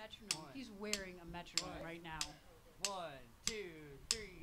metronome. One. He's wearing a metronome One. right now. One, two, three.